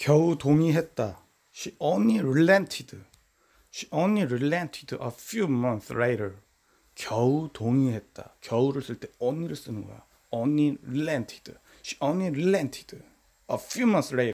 겨우 동의했다. She only relented. She only relented a few months later. 겨우 동의했다. 겨우를 쓸 때 only를 쓰는 거야. Only relented. She only relented a few months later.